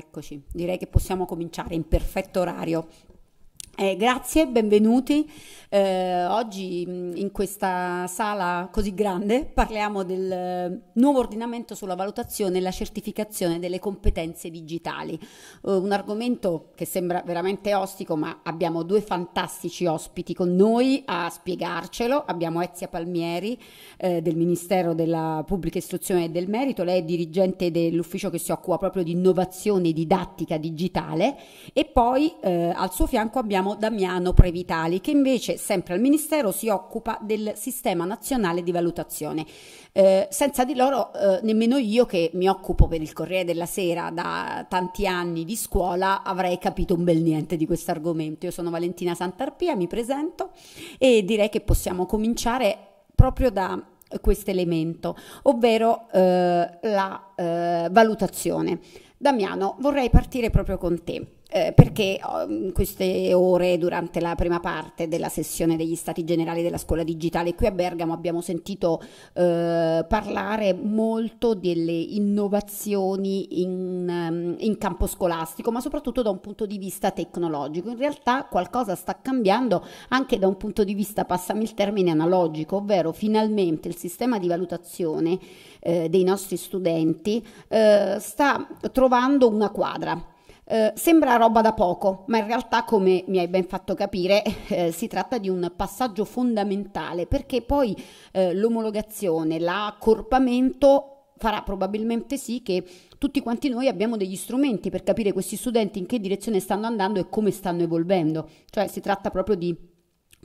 eccoci, direi che possiamo cominciare in perfetto orario. Eh, grazie, benvenuti. Eh, oggi in questa sala così grande parliamo del eh, nuovo ordinamento sulla valutazione e la certificazione delle competenze digitali, eh, un argomento che sembra veramente ostico, ma abbiamo due fantastici ospiti con noi a spiegarcelo. Abbiamo Ezia Palmieri eh, del Ministero della Pubblica Istruzione e del Merito, lei è dirigente dell'ufficio che si occupa proprio di innovazione didattica digitale e poi eh, al suo fianco abbiamo Damiano Previtali, che invece sempre al Ministero si occupa del Sistema Nazionale di Valutazione. Eh, senza di loro eh, nemmeno io che mi occupo per il Corriere della Sera da tanti anni di scuola avrei capito un bel niente di questo argomento. Io sono Valentina Santarpia, mi presento e direi che possiamo cominciare proprio da questo elemento, ovvero eh, la eh, valutazione. Damiano, vorrei partire proprio con te eh, perché oh, in queste ore durante la prima parte della sessione degli Stati Generali della Scuola Digitale qui a Bergamo abbiamo sentito eh, parlare molto delle innovazioni in, um, in, campo scolastico, ma soprattutto da un punto di vista tecnologico. In realtà qualcosa sta cambiando anche da un punto di vista, passami il termine, analogico, ovvero finalmente il sistema di valutazione eh, dei nostri studenti eh, sta trovando una quadra eh, sembra roba da poco, ma in realtà, come mi hai ben fatto capire, eh, si tratta di un passaggio fondamentale perché poi eh, l'omologazione, l'accorpamento farà probabilmente sì che tutti quanti noi abbiamo degli strumenti per capire questi studenti in che direzione stanno andando e come stanno evolvendo. Cioè si tratta proprio di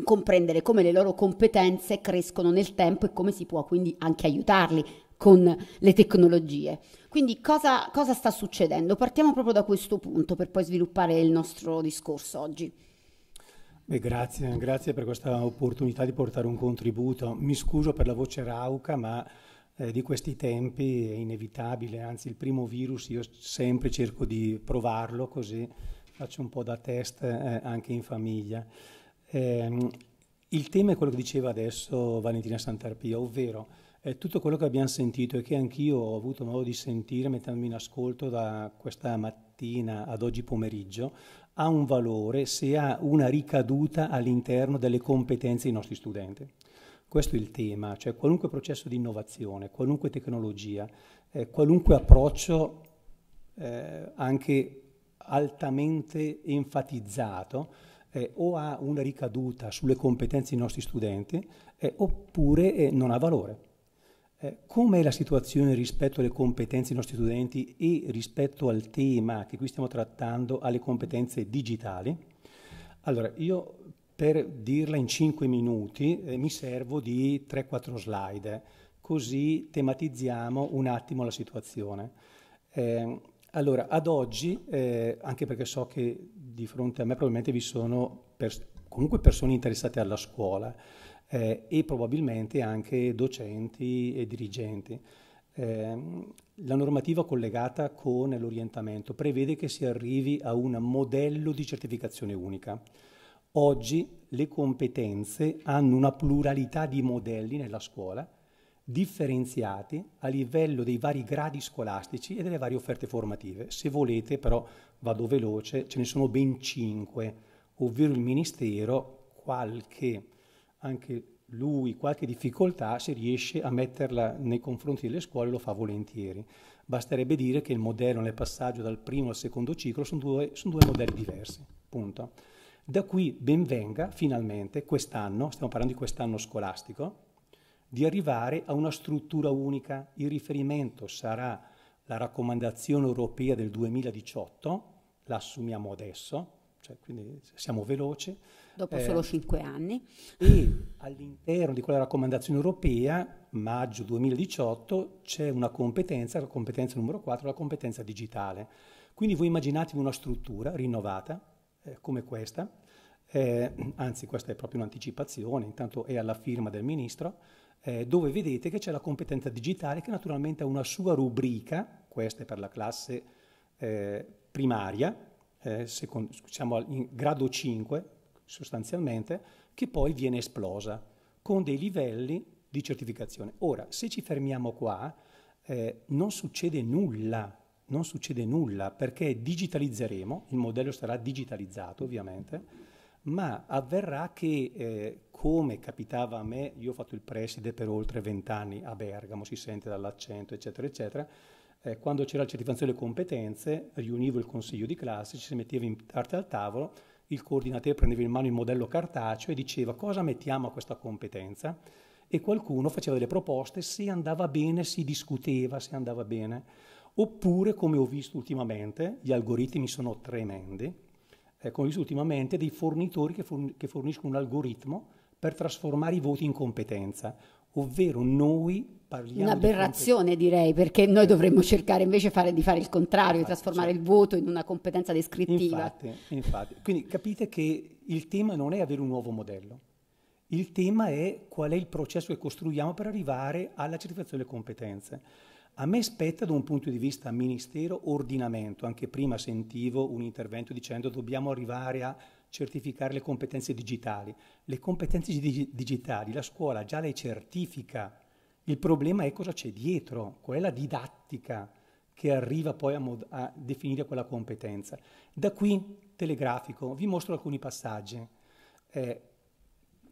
comprendere come le loro competenze crescono nel tempo e come si può quindi anche aiutarli con le tecnologie. Quindi cosa, cosa sta succedendo? Partiamo proprio da questo punto per poi sviluppare il nostro discorso oggi. Beh, grazie, grazie per questa opportunità di portare un contributo. Mi scuso per la voce rauca, ma eh, di questi tempi è inevitabile, anzi il primo virus io sempre cerco di provarlo così faccio un po' da test eh, anche in famiglia. Eh, il tema è quello che diceva adesso Valentina Santarpia, ovvero eh, tutto quello che abbiamo sentito e che anch'io ho avuto modo di sentire mettendomi in ascolto da questa mattina ad oggi pomeriggio, ha un valore se ha una ricaduta all'interno delle competenze dei nostri studenti. Questo è il tema, cioè qualunque processo di innovazione, qualunque tecnologia, eh, qualunque approccio eh, anche altamente enfatizzato eh, o ha una ricaduta sulle competenze dei nostri studenti eh, oppure eh, non ha valore. Eh, com'è la situazione rispetto alle competenze dei nostri studenti e rispetto al tema che qui stiamo trattando, alle competenze digitali? Allora, io per dirla in 5 minuti eh, mi servo di 3-4 slide, così tematizziamo un attimo la situazione. Eh, allora, ad oggi, eh, anche perché so che di fronte a me probabilmente vi sono pers- comunque persone interessate alla scuola, eh, e probabilmente anche docenti e dirigenti. Eh, la normativa collegata con l'orientamento prevede che si arrivi a un modello di certificazione unica. Oggi le competenze hanno una pluralità di modelli nella scuola, differenziati a livello dei vari gradi scolastici e delle varie offerte formative. Se volete, però vado veloce, ce ne sono ben cinque, ovvero il Ministero qualche anche lui qualche difficoltà, se riesce a metterla nei confronti delle scuole lo fa volentieri. Basterebbe dire che il modello nel passaggio dal primo al secondo ciclo sono due, sono due modelli diversi. Punto. Da qui ben venga finalmente quest'anno, stiamo parlando di quest'anno scolastico, di arrivare a una struttura unica. Il riferimento sarà la raccomandazione europea del 2018, la assumiamo adesso, cioè quindi siamo veloci, Dopo eh, solo cinque anni. E all'interno di quella raccomandazione europea, maggio 2018, c'è una competenza, la competenza numero 4, la competenza digitale. Quindi voi immaginatevi una struttura rinnovata eh, come questa, eh, anzi questa è proprio un'anticipazione, intanto è alla firma del Ministro, eh, dove vedete che c'è la competenza digitale che naturalmente ha una sua rubrica, questa è per la classe eh, primaria, eh, secondo, siamo in grado 5, sostanzialmente, che poi viene esplosa con dei livelli di certificazione. Ora, se ci fermiamo qua, eh, non succede nulla non succede nulla perché digitalizzeremo, il modello sarà digitalizzato ovviamente, ma avverrà che eh, come capitava a me, io ho fatto il preside per oltre vent'anni a Bergamo, si sente dall'accento, eccetera, eccetera, eh, quando c'era la certificazione delle competenze, riunivo il consiglio di classe, ci si metteva in parte al tavolo, il coordinatore prendeva in mano il modello cartaceo e diceva cosa mettiamo a questa competenza? E qualcuno faceva delle proposte, se andava bene si discuteva, se andava bene, oppure come ho visto ultimamente, gli algoritmi sono tremendi, eh, come ho visto ultimamente, dei fornitori che, forn- che forniscono un algoritmo per trasformare i voti in competenza, ovvero noi parliamo Un'aberrazione di direi, perché noi dovremmo cercare invece fare, di fare il contrario, infatti, di trasformare cioè, il voto in una competenza descrittiva. Infatti, infatti, quindi capite che il tema non è avere un nuovo modello, il tema è qual è il processo che costruiamo per arrivare alla certificazione delle competenze. A me spetta da un punto di vista ministero ordinamento, anche prima sentivo un intervento dicendo dobbiamo arrivare a certificare le competenze digitali. Le competenze dig- digitali la scuola già le certifica, il problema è cosa c'è dietro, qual è la didattica che arriva poi a, mod- a definire quella competenza. Da qui, telegrafico, vi mostro alcuni passaggi. Eh,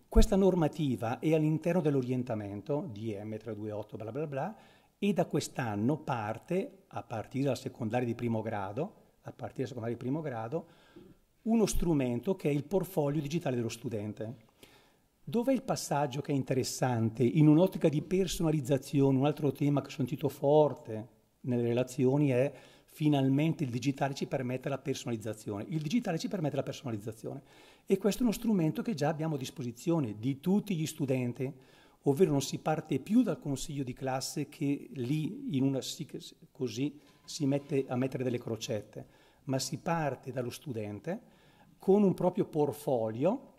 questa normativa è all'interno dell'orientamento, DM 328, bla bla bla, e da quest'anno parte, a partire dalla secondaria di primo grado, a partire dalla secondaria di primo grado, uno strumento che è il portfolio digitale dello studente. Dov'è il passaggio che è interessante in un'ottica di personalizzazione? Un altro tema che ho sentito forte nelle relazioni è finalmente il digitale ci permette la personalizzazione. Il digitale ci permette la personalizzazione e questo è uno strumento che già abbiamo a disposizione di tutti gli studenti ovvero non si parte più dal consiglio di classe che lì in una così si mette a mettere delle crocette, ma si parte dallo studente con un proprio portfolio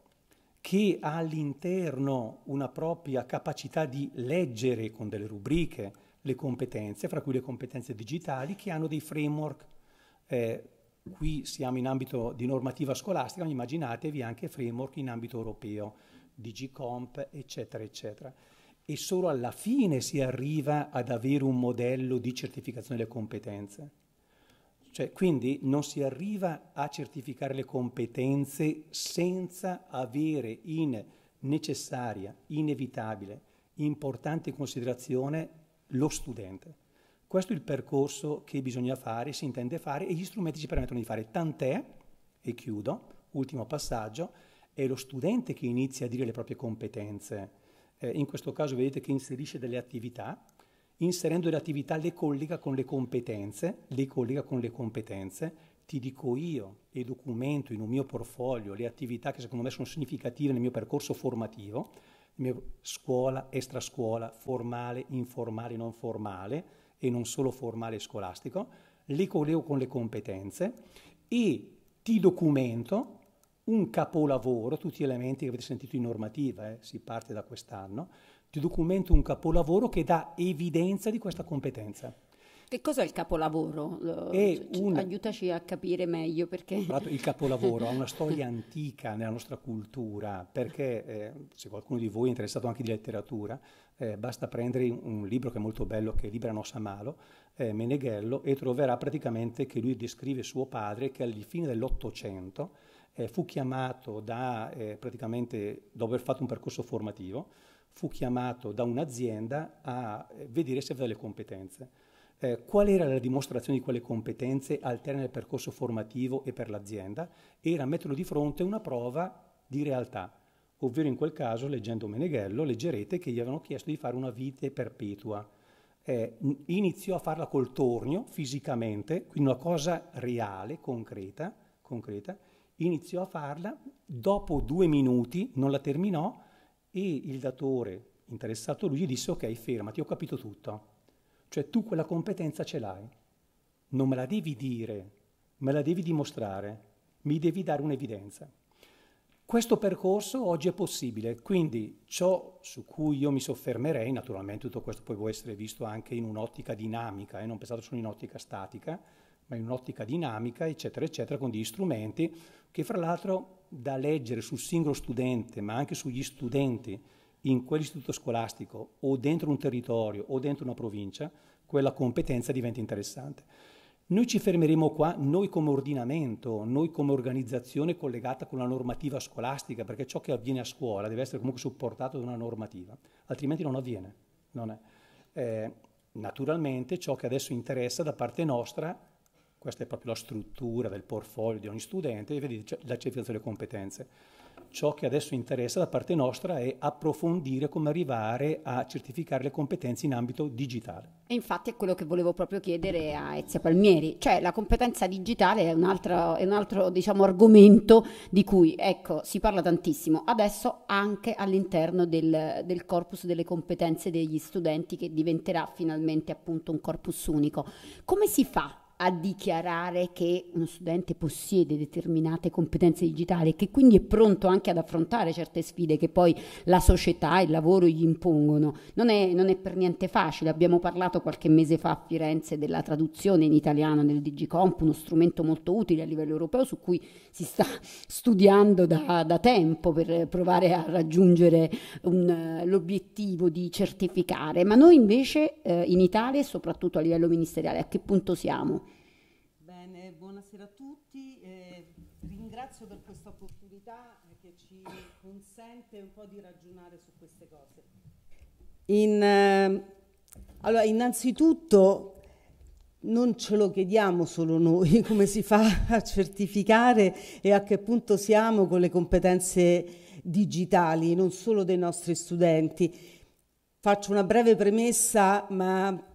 che ha all'interno una propria capacità di leggere con delle rubriche le competenze, fra cui le competenze digitali, che hanno dei framework. Eh, qui siamo in ambito di normativa scolastica, ma immaginatevi anche framework in ambito europeo DigiComp, eccetera, eccetera. E solo alla fine si arriva ad avere un modello di certificazione delle competenze. Cioè, quindi non si arriva a certificare le competenze senza avere in necessaria, inevitabile, importante considerazione lo studente. Questo è il percorso che bisogna fare, si intende fare e gli strumenti ci permettono di fare. Tant'è, e chiudo, ultimo passaggio, è lo studente che inizia a dire le proprie competenze. Eh, in questo caso vedete che inserisce delle attività, inserendo le attività le collega con le competenze, le collega con le competenze, ti dico io e documento in un mio portfolio le attività che secondo me sono significative nel mio percorso formativo, scuola, extrascuola, formale, informale, non formale e non solo formale e scolastico, le collego con le competenze e ti documento un capolavoro, tutti gli elementi che avete sentito in normativa, eh, si parte da quest'anno, ti documento un capolavoro che dà evidenza di questa competenza. Che cos'è il capolavoro? Un... Aiutaci a capire meglio perché... Il capolavoro ha una storia antica nella nostra cultura, perché eh, se qualcuno di voi è interessato anche di letteratura, eh, basta prendere un libro che è molto bello, che è Libera Nossa Malo, eh, Meneghello, e troverà praticamente che lui descrive suo padre che alla fine dell'Ottocento eh, fu chiamato da, eh, praticamente, dopo aver fatto un percorso formativo, fu chiamato da un'azienda a eh, vedere se aveva le competenze. Eh, qual era la dimostrazione di quelle competenze al termine del percorso formativo e per l'azienda? Era metterlo di fronte a una prova di realtà, ovvero in quel caso, leggendo Meneghello, leggerete che gli avevano chiesto di fare una vite perpetua. Eh, iniziò a farla col tornio, fisicamente, quindi una cosa reale, concreta, concreta iniziò a farla, dopo due minuti non la terminò e il datore interessato lui gli disse ok fermati, ho capito tutto, cioè tu quella competenza ce l'hai, non me la devi dire, me la devi dimostrare, mi devi dare un'evidenza. Questo percorso oggi è possibile, quindi ciò su cui io mi soffermerei, naturalmente tutto questo poi può essere visto anche in un'ottica dinamica e eh, non pensate solo in un'ottica statica, ma in un'ottica dinamica, eccetera, eccetera, con degli strumenti che fra l'altro da leggere sul singolo studente, ma anche sugli studenti in quell'istituto scolastico o dentro un territorio o dentro una provincia, quella competenza diventa interessante. Noi ci fermeremo qua, noi come ordinamento, noi come organizzazione collegata con la normativa scolastica, perché ciò che avviene a scuola deve essere comunque supportato da una normativa, altrimenti non avviene. Non. Eh, naturalmente ciò che adesso interessa da parte nostra, questa è proprio la struttura del portfolio di ogni studente, vedi la certificazione delle competenze ciò che adesso interessa da parte nostra è approfondire come arrivare a certificare le competenze in ambito digitale. E infatti è quello che volevo proprio chiedere a Ezia Palmieri, cioè la competenza digitale è un altro, è un altro diciamo, argomento di cui ecco, si parla tantissimo, adesso anche all'interno del, del corpus delle competenze degli studenti che diventerà finalmente appunto un corpus unico. Come si fa a dichiarare che uno studente possiede determinate competenze digitali e che quindi è pronto anche ad affrontare certe sfide che poi la società e il lavoro gli impongono. Non è, non è per niente facile, abbiamo parlato qualche mese fa a Firenze della traduzione in italiano del Digicomp, uno strumento molto utile a livello europeo su cui si sta studiando da, da tempo per provare a raggiungere un, l'obiettivo di certificare, ma noi invece eh, in Italia e soprattutto a livello ministeriale a che punto siamo? buonasera a tutti. Eh, ringrazio per questa opportunità che ci consente un po' di ragionare su queste cose. In, eh, allora, innanzitutto non ce lo chiediamo solo noi come si fa a certificare e a che punto siamo con le competenze digitali, non solo dei nostri studenti. Faccio una breve premessa, ma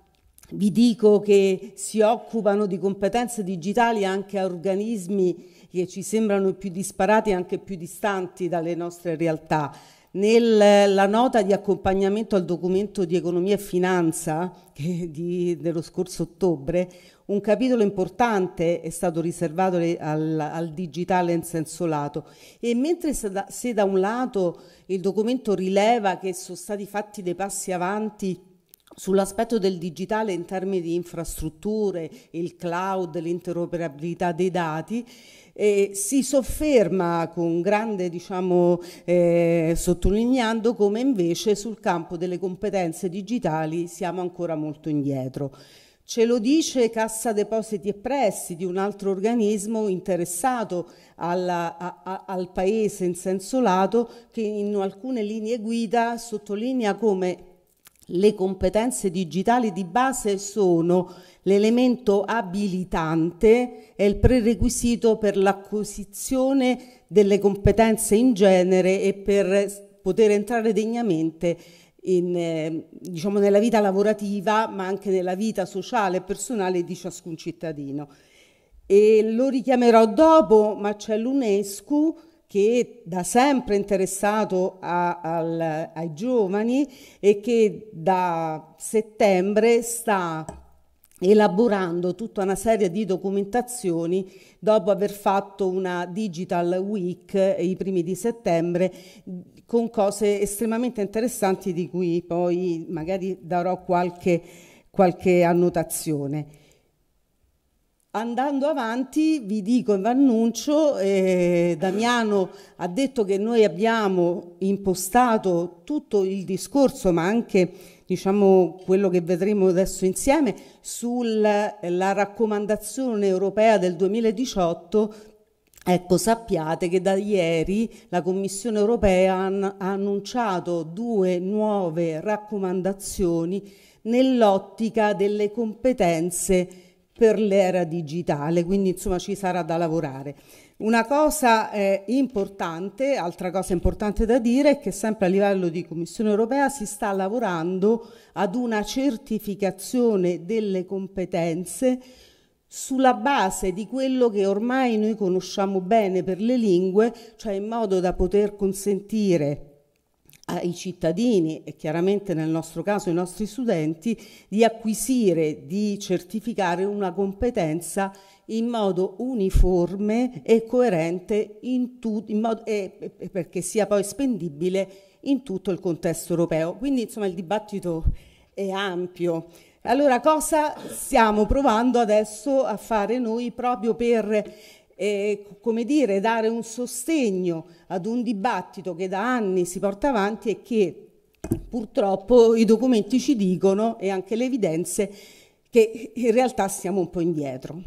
vi dico che si occupano di competenze digitali anche a organismi che ci sembrano più disparati e anche più distanti dalle nostre realtà. Nella nota di accompagnamento al documento di economia e finanza di, dello scorso ottobre, un capitolo importante è stato riservato al, al digitale in senso lato e mentre se da, se da un lato il documento rileva che sono stati fatti dei passi avanti Sull'aspetto del digitale in termini di infrastrutture, il cloud, l'interoperabilità dei dati, eh, si sofferma con grande, diciamo, eh, sottolineando come invece sul campo delle competenze digitali siamo ancora molto indietro. Ce lo dice Cassa Depositi e Prestiti, un altro organismo interessato alla, a, a, al Paese in senso lato, che in alcune linee guida sottolinea come le competenze digitali di base sono l'elemento abilitante e il prerequisito per l'acquisizione delle competenze in genere e per poter entrare degnamente in, eh, diciamo nella vita lavorativa ma anche nella vita sociale e personale di ciascun cittadino. E lo richiamerò dopo, ma c'è l'UNESCO che da sempre interessato a, al, ai giovani e che da settembre sta elaborando tutta una serie di documentazioni dopo aver fatto una Digital Week i primi di settembre con cose estremamente interessanti di cui poi magari darò qualche, qualche annotazione. Andando avanti vi dico e vi annuncio, eh, Damiano ha detto che noi abbiamo impostato tutto il discorso, ma anche diciamo, quello che vedremo adesso insieme, sulla raccomandazione europea del 2018 Ecco, sappiate che da ieri la Commissione europea ha annunciato due nuove raccomandazioni nell'ottica delle competenze per l'era digitale, quindi insomma ci sarà da lavorare. Una cosa eh, importante, altra cosa importante da dire è che sempre a livello di Commissione europea si sta lavorando ad una certificazione delle competenze sulla base di quello che ormai noi conosciamo bene per le lingue, cioè in modo da poter consentire ai cittadini e chiaramente nel nostro caso ai nostri studenti di acquisire, di certificare una competenza in modo uniforme e coerente in tu, in modo, e, e perché sia poi spendibile in tutto il contesto europeo. Quindi insomma il dibattito è ampio. Allora cosa stiamo provando adesso a fare noi proprio per eh, come dire, dare un sostegno ad un dibattito che da anni si porta avanti e che purtroppo i documenti ci dicono e anche le evidenze che in realtà siamo un po' indietro.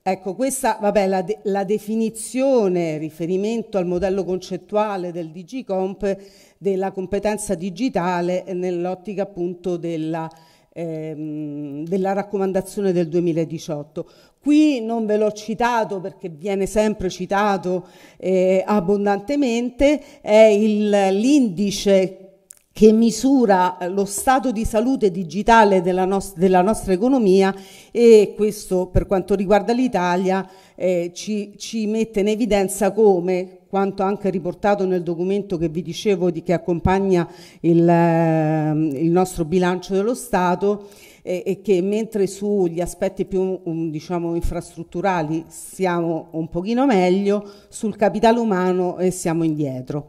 Ecco, questa, vabbè, la, de la definizione, riferimento al modello concettuale del DigiComp, della competenza digitale nell'ottica appunto della, ehm, della raccomandazione del 2018. Qui non ve l'ho citato perché viene sempre citato eh, abbondantemente, è l'indice che misura lo stato di salute digitale della, nos della nostra economia e questo per quanto riguarda l'Italia eh, ci, ci, mette in evidenza come, quanto anche riportato nel documento che vi dicevo di, che accompagna il, eh, il nostro bilancio dello Stato, eh, e che mentre sugli aspetti più um, diciamo infrastrutturali siamo un pochino meglio, sul capitale umano eh, siamo indietro.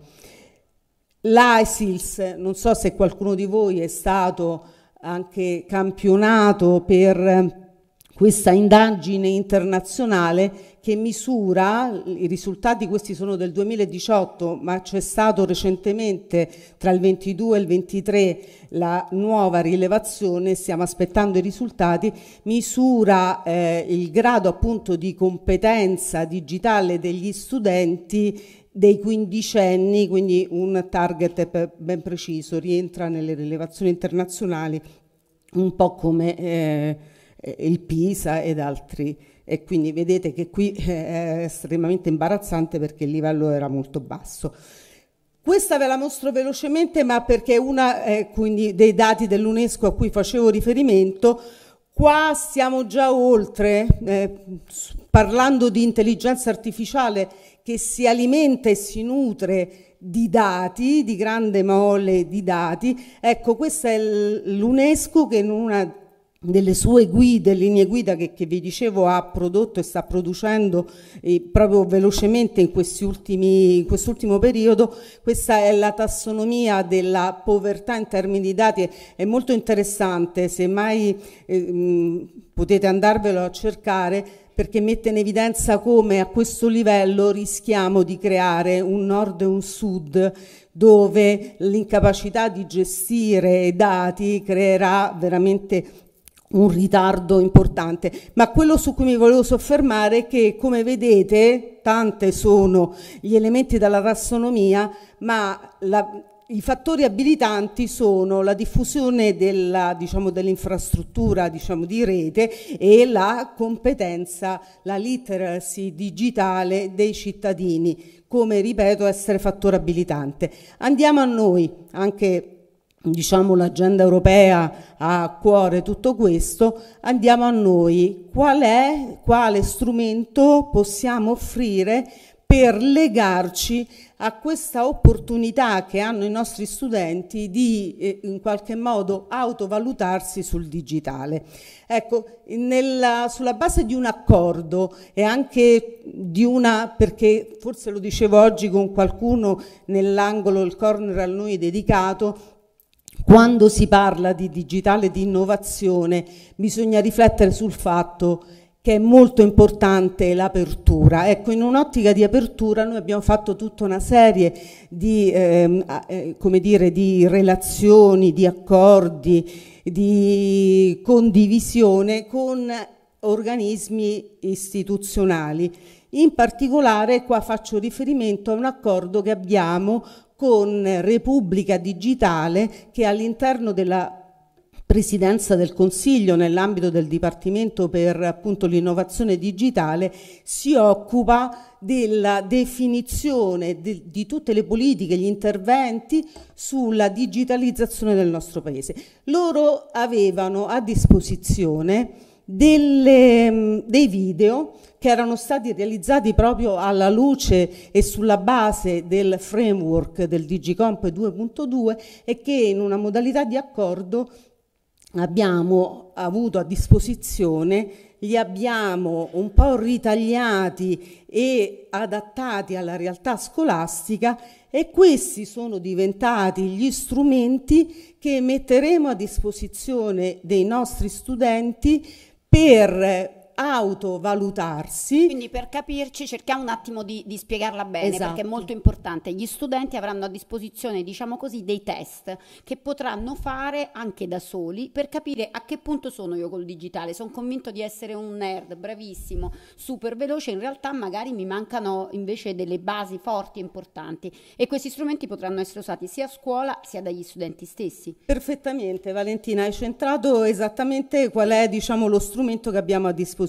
L'ISILS, non so se qualcuno di voi è stato anche campionato per questa indagine internazionale che misura, i risultati questi sono del 2018, ma c'è stato recentemente tra il 22 e il 23 la nuova rilevazione, stiamo aspettando i risultati, misura eh, il grado appunto di competenza digitale degli studenti dei quindicenni, quindi un target ben preciso, rientra nelle rilevazioni internazionali un po' come eh, il PISA ed altri e quindi vedete che qui è estremamente imbarazzante perché il livello era molto basso. Questa ve la mostro velocemente ma perché è una eh, dei dati dell'UNESCO a cui facevo riferimento, qua siamo già oltre, eh, parlando di intelligenza artificiale che si alimenta e si nutre di dati, di grande mole di dati. Ecco, questa è l'UNESCO che in una delle sue guide, linee guida che, che, vi dicevo ha prodotto e sta producendo eh, proprio velocemente in, questi ultimi, in quest'ultimo periodo, questa è la tassonomia della povertà in termini di dati, è molto interessante, se mai eh, potete andarvelo a cercare, perché mette in evidenza come a questo livello rischiamo di creare un nord e un sud dove l'incapacità di gestire dati creerà veramente un ritardo importante, ma quello su cui mi volevo soffermare è che, come vedete, tante sono gli elementi della tassonomia, ma la, i fattori abilitanti sono la diffusione diciamo, dell'infrastruttura diciamo, di rete e la competenza, la literacy digitale dei cittadini, come ripeto essere fattore abilitante. Andiamo a noi, anche diciamo l'agenda europea ha a cuore tutto questo, andiamo a noi. Qual è, quale strumento possiamo offrire per legarci a questa opportunità che hanno i nostri studenti di eh, in qualche modo autovalutarsi sul digitale. Ecco, nella, sulla base di un accordo e anche di una, perché forse lo dicevo oggi con qualcuno nell'angolo, il corner a noi dedicato, quando si parla di digitale di innovazione bisogna riflettere sul fatto che è molto importante l'apertura. Ecco, in un'ottica di apertura noi abbiamo fatto tutta una serie di, ehm, eh, come dire, di relazioni, di accordi, di condivisione con organismi istituzionali. In particolare qua faccio riferimento a un accordo che abbiamo con Repubblica Digitale che all'interno della Presidenza del Consiglio nell'ambito del Dipartimento per l'innovazione digitale si occupa della definizione di, di tutte le politiche, gli interventi sulla digitalizzazione del nostro Paese. Loro avevano a disposizione delle, dei video che erano stati realizzati proprio alla luce e sulla base del framework del Digicomp 2.2 e che in una modalità di accordo abbiamo avuto a disposizione, li abbiamo un po' ritagliati e adattati alla realtà scolastica e questi sono diventati gli strumenti che metteremo a disposizione dei nostri studenti per autovalutarsi. Quindi per capirci cerchiamo un attimo di, di spiegarla bene Esatto. perché è molto importante. Gli studenti avranno a disposizione, diciamo così, dei test che potranno fare anche da soli per capire a che punto sono io col digitale. Sono convinto di essere un nerd bravissimo, super veloce, in realtà magari mi mancano invece delle basi forti e importanti e questi strumenti potranno essere usati sia a scuola sia dagli studenti stessi. Perfettamente, Valentina, hai centrato esattamente qual è, diciamo, lo strumento che abbiamo a disposizione.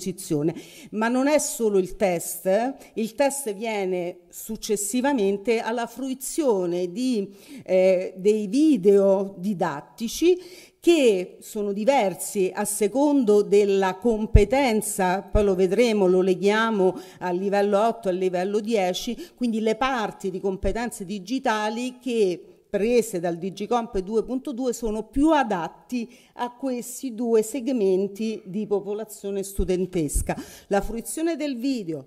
Ma non è solo il test, eh. il test viene successivamente alla fruizione di, eh, dei video didattici che sono diversi a secondo della competenza, poi lo vedremo, lo leghiamo al livello 8 al livello 10, quindi le parti di competenze digitali che prese dal Digicomp 2.2 sono più adatti a questi due segmenti di popolazione studentesca. La fruizione del video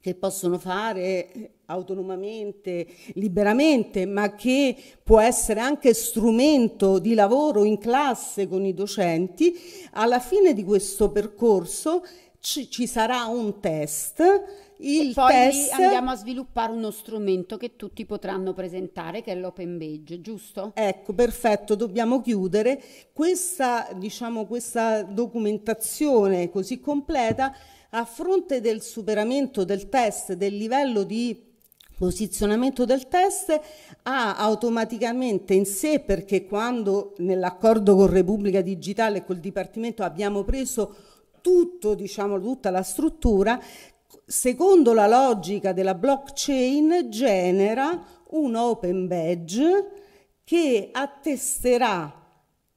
che possono fare autonomamente, liberamente, ma che può essere anche strumento di lavoro in classe con i docenti, alla fine di questo percorso ci, ci sarà un test il poi test... andiamo a sviluppare uno strumento che tutti potranno presentare, che è l'open badge, giusto? Ecco, perfetto, dobbiamo chiudere. Questa, diciamo, questa documentazione così completa, a fronte del superamento del test, del livello di posizionamento del test ha automaticamente in sé perché quando nell'accordo con Repubblica Digitale e col Dipartimento abbiamo preso tutto, diciamo, tutta la struttura, secondo la logica della blockchain, genera un open badge che attesterà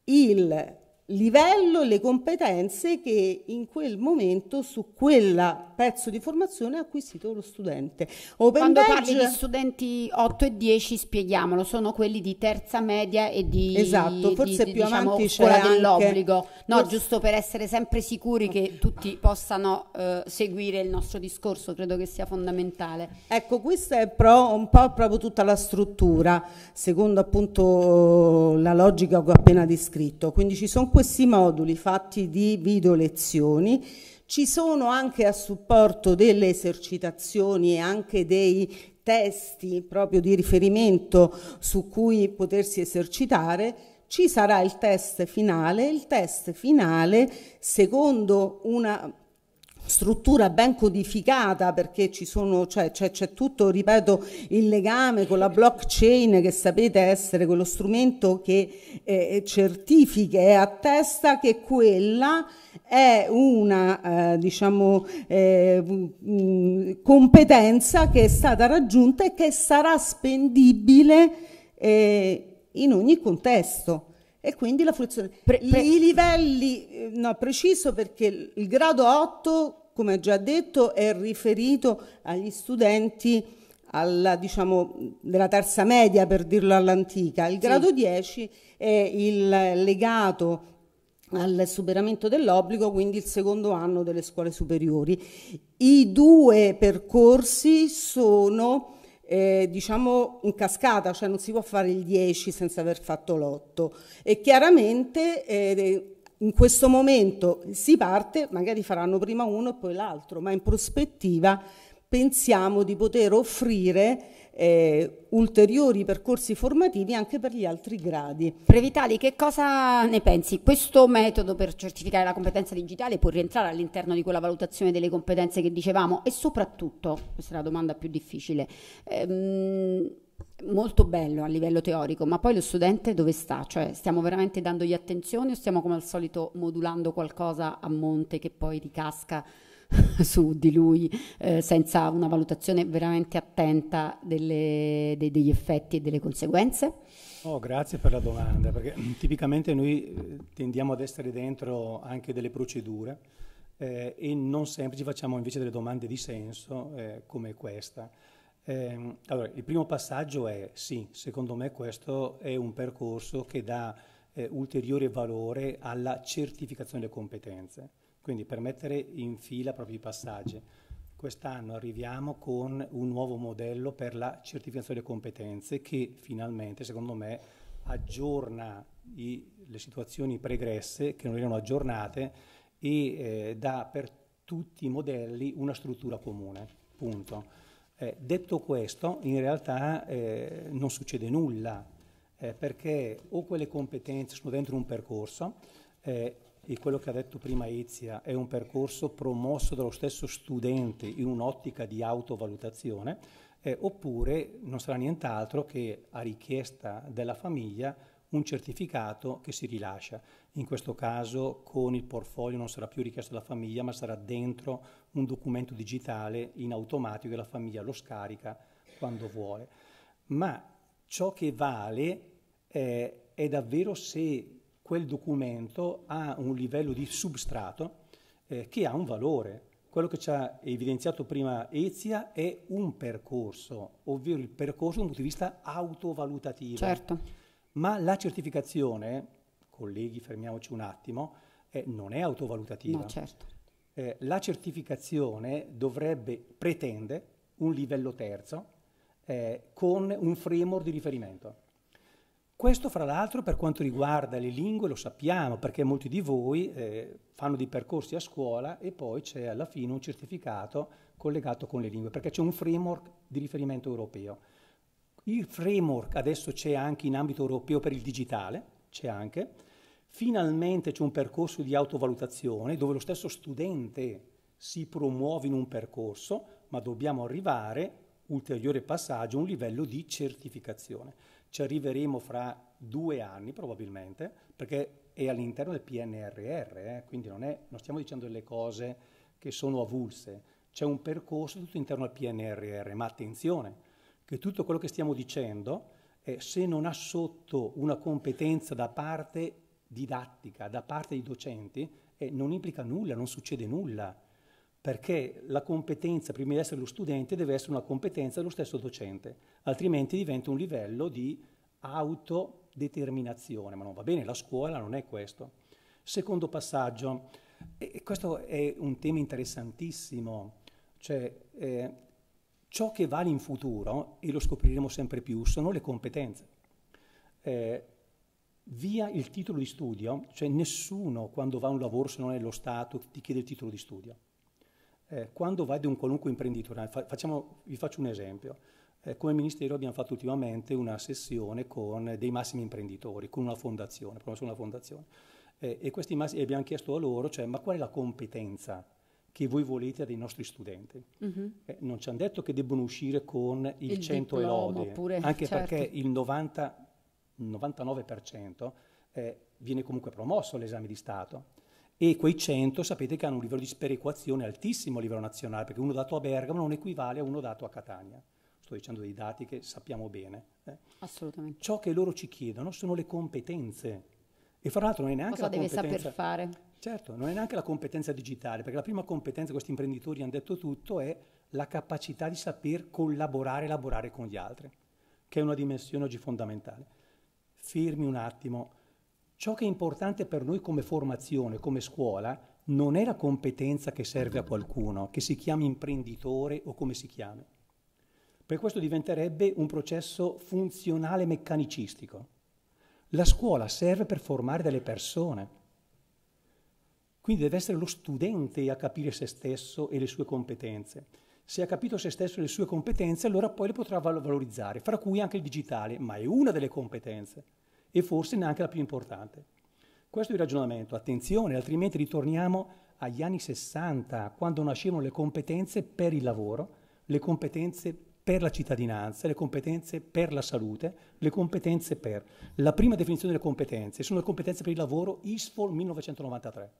il livello le competenze che in quel momento su quel pezzo di formazione ha acquisito lo studente. Open Quando badge... parli di studenti 8 e 10 spieghiamolo, sono quelli di terza media e di Esatto, forse di, più diciamo, avanti scuola dell'obbligo. Anche... No, forse... giusto per essere sempre sicuri che tutti possano eh, seguire il nostro discorso, credo che sia fondamentale. Ecco, questa è pro, un po' proprio tutta la struttura, secondo appunto la logica che ho appena descritto. Quindi ci sono questi moduli fatti di video lezioni, ci sono anche a supporto delle esercitazioni e anche dei testi proprio di riferimento su cui potersi esercitare, ci sarà il test finale. Il test finale, secondo una struttura ben codificata perché ci sono, cioè, c'è, c'è, tutto, ripeto, il legame con la blockchain che sapete essere quello strumento che eh, certifica e attesta che quella è una eh, diciamo, eh, mh, competenza che è stata raggiunta e che sarà spendibile eh, in ogni contesto e quindi la fruizione. Pre, pre- I livelli, eh, no, preciso perché il grado 8, come già detto, è riferito agli studenti alla, diciamo, della terza media, per dirlo all'antica. Il grado sì. 10 è il legato al superamento dell'obbligo, quindi il secondo anno delle scuole superiori. I due percorsi sono eh, diciamo in cascata, cioè non si può fare il 10 senza aver fatto l'8 e chiaramente eh, in questo momento si parte, magari faranno prima uno e poi l'altro, ma in prospettiva pensiamo di poter offrire eh, ulteriori percorsi formativi anche per gli altri gradi. Previtali, che cosa ne pensi? Questo metodo per certificare la competenza digitale può rientrare all'interno di quella valutazione delle competenze che dicevamo e soprattutto, questa è la domanda più difficile, ehm, molto bello a livello teorico, ma poi lo studente dove sta? Cioè stiamo veramente dandogli attenzione o stiamo come al solito modulando qualcosa a monte che poi ricasca su di lui eh, senza una valutazione veramente attenta delle, dei, degli effetti e delle conseguenze? Oh, grazie per la domanda, perché tipicamente noi eh, tendiamo ad essere dentro anche delle procedure eh, e non sempre ci facciamo invece delle domande di senso eh, come questa. Eh, allora, il primo passaggio è sì, secondo me questo è un percorso che dà eh, ulteriore valore alla certificazione delle competenze quindi per mettere in fila proprio i passaggi. Quest'anno arriviamo con un nuovo modello per la certificazione delle competenze che finalmente, secondo me, aggiorna i, le situazioni pregresse che non erano aggiornate e eh, dà per tutti i modelli una struttura comune, punto. Eh, detto questo, in realtà eh, non succede nulla, eh, perché o quelle competenze sono dentro un percorso, eh, e quello che ha detto prima Ezia è un percorso promosso dallo stesso studente in un'ottica di autovalutazione, eh, oppure non sarà nient'altro che a richiesta della famiglia un certificato che si rilascia. In questo caso con il portfolio non sarà più richiesto dalla famiglia, ma sarà dentro un documento digitale in automatico e la famiglia lo scarica quando vuole. Ma ciò che vale eh, è davvero se quel documento ha un livello di substrato eh, che ha un valore. Quello che ci ha evidenziato prima Ezia è un percorso, ovvero il percorso da un punto di vista autovalutativo. Certo. Ma la certificazione, colleghi, fermiamoci un attimo, eh, non è autovalutativa. No, certo. Eh, la certificazione dovrebbe, pretende un livello terzo eh, con un framework di riferimento. Questo fra l'altro per quanto riguarda le lingue lo sappiamo perché molti di voi eh, fanno dei percorsi a scuola e poi c'è alla fine un certificato collegato con le lingue perché c'è un framework di riferimento europeo. Il framework adesso c'è anche in ambito europeo per il digitale, c'è anche. Finalmente c'è un percorso di autovalutazione dove lo stesso studente si promuove in un percorso, ma dobbiamo arrivare, ulteriore passaggio, a un livello di certificazione ci arriveremo fra due anni probabilmente, perché è all'interno del PNRR, eh, quindi non, è, non stiamo dicendo delle cose che sono avulse, c'è un percorso tutto interno al PNRR, ma attenzione, che tutto quello che stiamo dicendo, eh, se non ha sotto una competenza da parte didattica, da parte dei docenti, eh, non implica nulla, non succede nulla, perché la competenza, prima di essere lo studente, deve essere una competenza dello stesso docente, altrimenti diventa un livello di autodeterminazione, ma non va bene, la scuola non è questo. Secondo passaggio, e questo è un tema interessantissimo, cioè eh, ciò che vale in futuro, e lo scopriremo sempre più, sono le competenze. Eh, via il titolo di studio, cioè nessuno quando va a un lavoro se non è lo Stato ti chiede il titolo di studio eh, quando vai da un qualunque imprenditore, facciamo, vi faccio un esempio, eh, come Ministero abbiamo fatto ultimamente una sessione con dei massimi imprenditori, con una fondazione, una fondazione. Eh, e questi massimi, abbiamo chiesto a loro, cioè, ma qual è la competenza che voi volete dai nostri studenti? Mm-hmm. Eh, non ci hanno detto che debbono uscire con il, il 100 e lode, pure, anche certo. perché il 90, 99% eh, viene comunque promosso all'esame di Stato e quei 100 sapete che hanno un livello di sperequazione altissimo a livello nazionale, perché uno dato a Bergamo non equivale a uno dato a Catania. Sto dicendo dei dati che sappiamo bene. Eh. Assolutamente. Ciò che loro ci chiedono sono le competenze. E fra l'altro non è neanche Cosa la deve competenza... saper fare? Certo, non è neanche la competenza digitale, perché la prima competenza, questi imprenditori hanno detto tutto, è la capacità di saper collaborare e lavorare con gli altri, che è una dimensione oggi fondamentale. Fermi un attimo Ciò che è importante per noi come formazione, come scuola, non è la competenza che serve a qualcuno, che si chiami imprenditore o come si chiami. Per questo diventerebbe un processo funzionale meccanicistico. La scuola serve per formare delle persone. Quindi deve essere lo studente a capire se stesso e le sue competenze. Se ha capito se stesso e le sue competenze, allora poi le potrà valorizzare, fra cui anche il digitale, ma è una delle competenze e forse neanche la più importante. Questo è il ragionamento, attenzione, altrimenti ritorniamo agli anni 60, quando nascevano le competenze per il lavoro, le competenze per la cittadinanza, le competenze per la salute, le competenze per... La prima definizione delle competenze sono le competenze per il lavoro ISFOL 1993.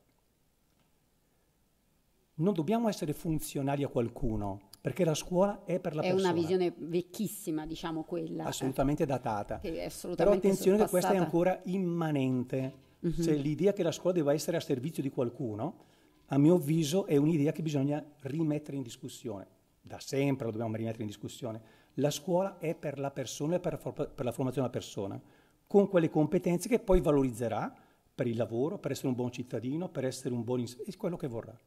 Non dobbiamo essere funzionali a qualcuno, perché la scuola è per la è persona. È una visione vecchissima, diciamo quella. Assolutamente datata. Assolutamente Però attenzione che questa è ancora immanente. Uh-huh. Cioè, l'idea che la scuola debba essere a servizio di qualcuno, a mio avviso, è un'idea che bisogna rimettere in discussione. Da sempre lo dobbiamo rimettere in discussione. La scuola è per la persona e per, per la formazione della persona, con quelle competenze che poi valorizzerà per il lavoro, per essere un buon cittadino, per essere un buon... Ins- quello che vorrà.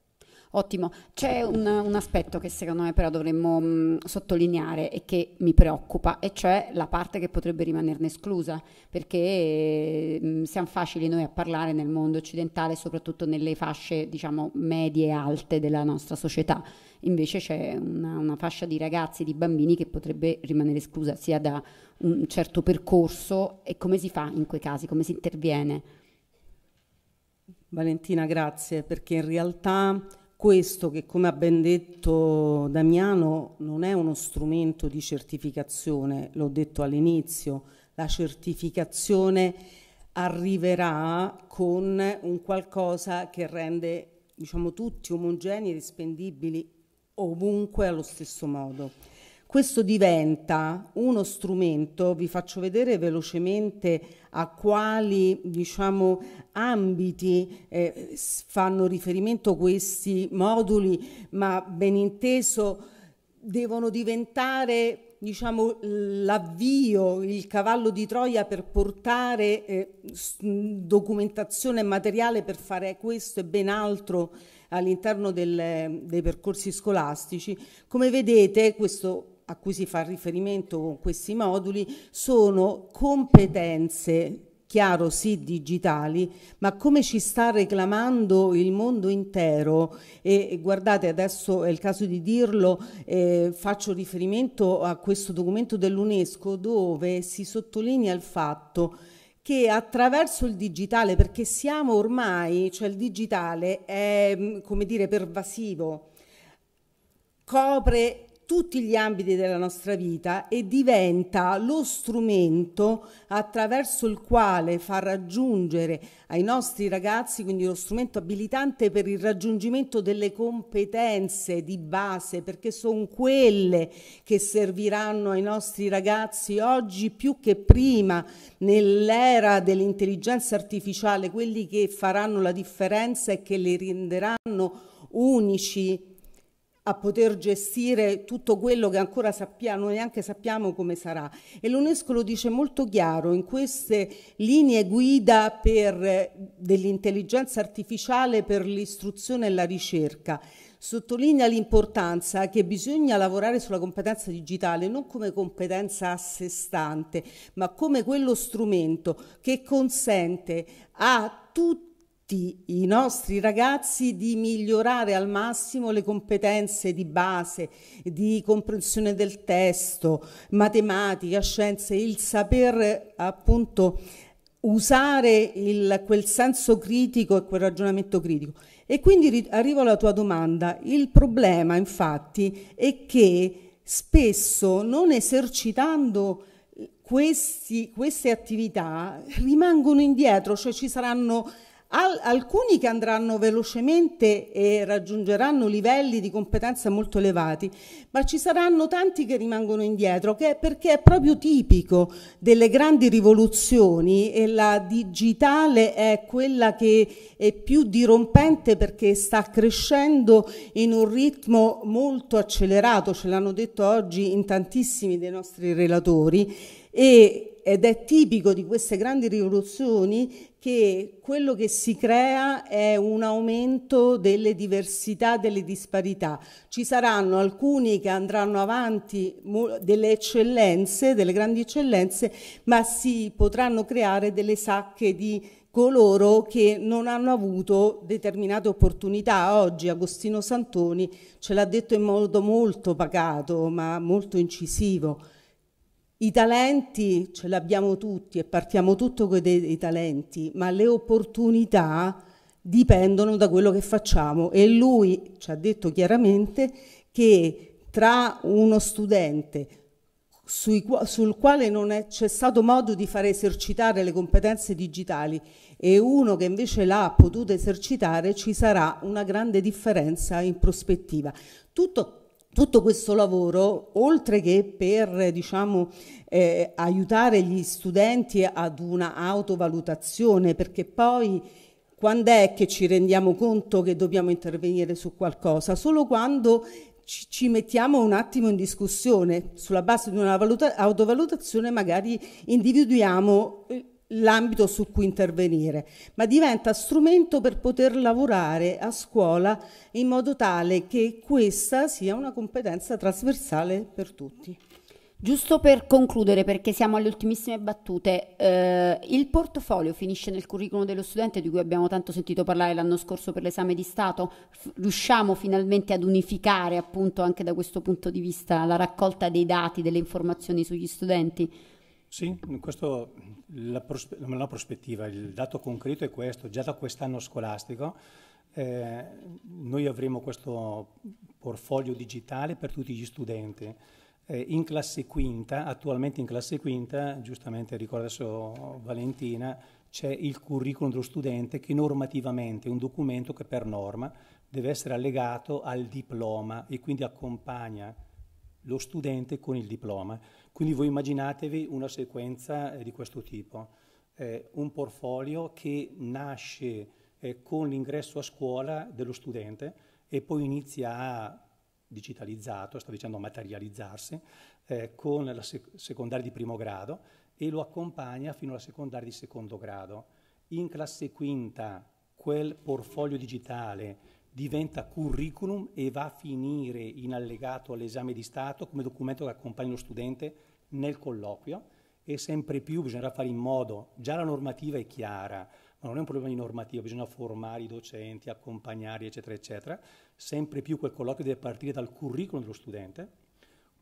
Ottimo, c'è un, un, aspetto che secondo me però dovremmo mh, mm, sottolineare e che mi preoccupa, e cioè la parte che potrebbe rimanerne esclusa, perché mh, mm, siamo facili noi a parlare nel mondo occidentale, soprattutto nelle fasce diciamo medie e alte della nostra società, invece c'è una, una fascia di ragazzi, di bambini che potrebbe rimanere esclusa sia da un certo percorso e come si fa in quei casi, come si interviene? Valentina, grazie, perché in realtà questo che come ha ben detto Damiano non è uno strumento di certificazione, l'ho detto all'inizio, la certificazione arriverà con un qualcosa che rende diciamo, tutti omogenei e spendibili ovunque allo stesso modo. Questo diventa uno strumento, vi faccio vedere velocemente a quali diciamo, ambiti eh, fanno riferimento questi moduli, ma ben inteso devono diventare diciamo, l'avvio, il cavallo di Troia per portare eh, documentazione e materiale per fare questo e ben altro all'interno dei percorsi scolastici. Come vedete, questo a cui si fa riferimento con questi moduli sono competenze chiaro sì digitali, ma come ci sta reclamando il mondo intero e, guardate adesso è il caso di dirlo, eh, faccio riferimento a questo documento dell'UNESCO dove si sottolinea il fatto che attraverso il digitale, perché siamo ormai, cioè il digitale è come dire pervasivo, copre tutti gli ambiti della nostra vita e diventa lo strumento attraverso il quale far raggiungere ai nostri ragazzi, quindi lo strumento abilitante per il raggiungimento delle competenze di base, perché sono quelle che serviranno ai nostri ragazzi oggi più che prima nell'era dell'intelligenza artificiale, quelli che faranno la differenza e che li renderanno unici a poter gestire tutto quello che ancora sappiamo, neanche sappiamo come sarà. E l'UNESCO lo dice molto chiaro in queste linee guida per, dell'intelligenza artificiale per l'istruzione e la ricerca. Sottolinea l'importanza che bisogna lavorare sulla competenza digitale non come competenza a sé stante, ma come quello strumento che consente a tutti i nostri ragazzi di migliorare al massimo le competenze di base, di comprensione del testo, matematica, scienze, il saper appunto usare il, quel senso critico e quel ragionamento critico. E quindi arrivo alla tua domanda. Il problema infatti è che spesso non esercitando questi, queste attività rimangono indietro, cioè ci saranno al, alcuni che andranno velocemente e raggiungeranno livelli di competenza molto elevati, ma ci saranno tanti che rimangono indietro, che perché è proprio tipico delle grandi rivoluzioni e la digitale è quella che è più dirompente perché sta crescendo in un ritmo molto accelerato, ce l'hanno detto oggi in tantissimi dei nostri relatori, e, ed è tipico di queste grandi rivoluzioni che quello che si crea è un aumento delle diversità, delle disparità. Ci saranno alcuni che andranno avanti delle eccellenze, delle grandi eccellenze, ma si potranno creare delle sacche di coloro che non hanno avuto determinate opportunità. Oggi Agostino Santoni ce l'ha detto in modo molto pacato, ma molto incisivo i talenti ce li abbiamo tutti e partiamo tutto con dei, dei talenti, ma le opportunità dipendono da quello che facciamo e lui ci ha detto chiaramente che tra uno studente sui, sul quale non c'è stato modo di fare esercitare le competenze digitali e uno che invece l'ha potuto esercitare, ci sarà una grande differenza in prospettiva. Tutto tutto questo lavoro, oltre che per diciamo, eh, aiutare gli studenti ad una autovalutazione, perché poi quando è che ci rendiamo conto che dobbiamo intervenire su qualcosa? Solo quando ci, mettiamo un attimo in discussione, sulla base di una valuta- autovalutazione magari individuiamo eh, l'ambito su cui intervenire, ma diventa strumento per poter lavorare a scuola in modo tale che questa sia una competenza trasversale per tutti. Giusto per concludere, perché siamo alle ultimissime battute, eh, il portfolio finisce nel curriculum dello studente di cui abbiamo tanto sentito parlare l'anno scorso per l'esame di Stato. F- riusciamo finalmente ad unificare, appunto, anche da questo punto di vista, la raccolta dei dati, delle informazioni sugli studenti? Sì, questo, la, prospe- la prospettiva, il dato concreto è questo, già da quest'anno scolastico eh, noi avremo questo portfolio digitale per tutti gli studenti. Eh, in classe quinta, attualmente in classe quinta, giustamente ricorda adesso Valentina, c'è il curriculum dello studente che normativamente è un documento che per norma deve essere allegato al diploma e quindi accompagna lo studente con il diploma. Quindi voi immaginatevi una sequenza eh, di questo tipo, eh, un portfolio che nasce eh, con l'ingresso a scuola dello studente e poi inizia a digitalizzato, sta dicendo materializzarsi, eh, con la sec- secondaria di primo grado e lo accompagna fino alla secondaria di secondo grado. In classe quinta quel portfolio digitale diventa curriculum e va a finire in allegato all'esame di Stato come documento che accompagna lo studente nel colloquio. E sempre più bisognerà fare in modo, già la normativa è chiara, ma non è un problema di normativa, bisogna formare i docenti, accompagnarli, eccetera, eccetera, sempre più quel colloquio deve partire dal curriculum dello studente,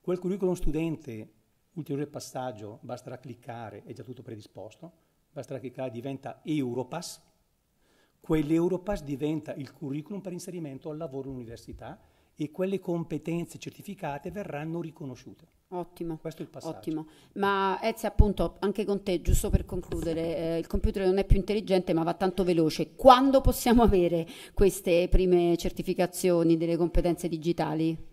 quel curriculum studente, ulteriore passaggio, basterà cliccare, è già tutto predisposto, basterà cliccare, diventa Europass, quell'Europass diventa il curriculum per inserimento al lavoro all'università e quelle competenze certificate verranno riconosciute. Ottimo. Questo è il passaggio. Ottimo. Ma Ezia, appunto, anche con te, giusto per concludere, eh, il computer non è più intelligente ma va tanto veloce. Quando possiamo avere queste prime certificazioni delle competenze digitali?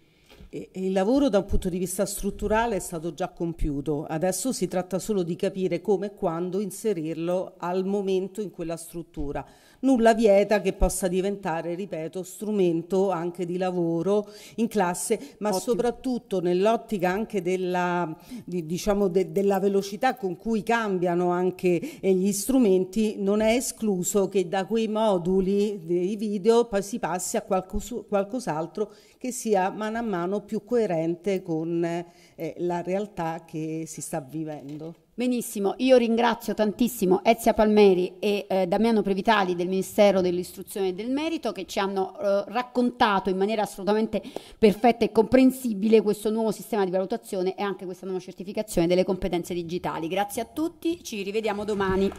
il lavoro da un punto di vista strutturale è stato già compiuto, adesso si tratta solo di capire come e quando inserirlo al momento in quella struttura nulla vieta che possa diventare, ripeto, strumento anche di lavoro in classe, ma Ottimo. soprattutto nell'ottica anche della, di, diciamo de, della velocità con cui cambiano anche eh, gli strumenti, non è escluso che da quei moduli dei video poi si passi a qualcos, qualcos'altro che sia mano a mano più coerente con eh, la realtà che si sta vivendo. Benissimo, io ringrazio tantissimo Ezia Palmeri e eh, Damiano Previtali del Ministero dell'Istruzione e del Merito che ci hanno eh, raccontato in maniera assolutamente perfetta e comprensibile questo nuovo sistema di valutazione e anche questa nuova certificazione delle competenze digitali. Grazie a tutti, ci rivediamo domani.